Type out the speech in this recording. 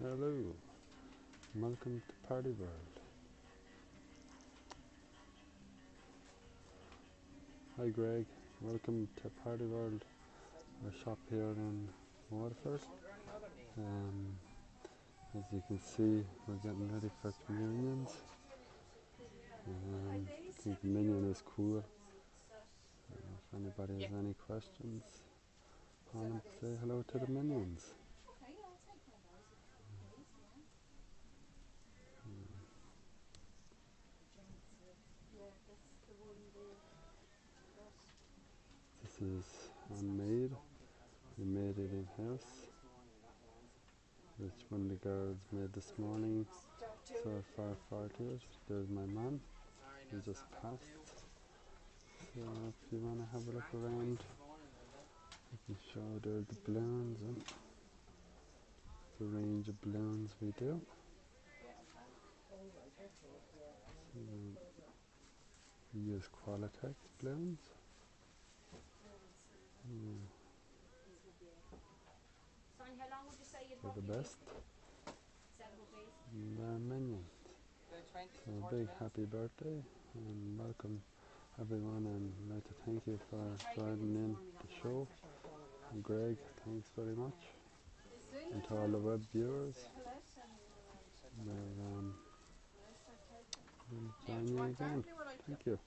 Hello, welcome to Party World. Hi Greg, welcome to Party World, our shop here in Waterford. Um, as you can see, we're getting ready for communions. Um, I think the minion is cool. Uh, if anybody has any questions on it, say hello to the minions. Is handmade. We made it in house. Which one the girls made this morning. So far, far to it. There's my mum. He just passed. So if you want to have a look around, I can show there the balloons and the range of balloons we do. So we use Qualitex balloons. They're the best. Minions. So a big happy birthday and welcome everyone and I'd like to thank you for joining in the show. And Greg, thanks very much. And to all the web viewers. Um, we'll join you again. Thank you.